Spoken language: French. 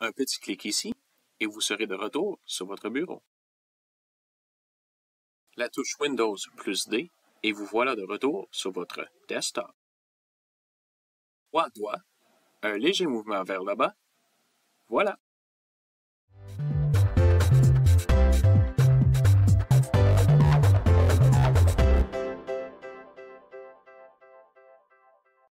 un petit clic ici et vous serez de retour sur votre bureau. La touche Windows plus D et vous voilà de retour sur votre desktop. Trois doigts, un léger mouvement vers le bas. Voilà.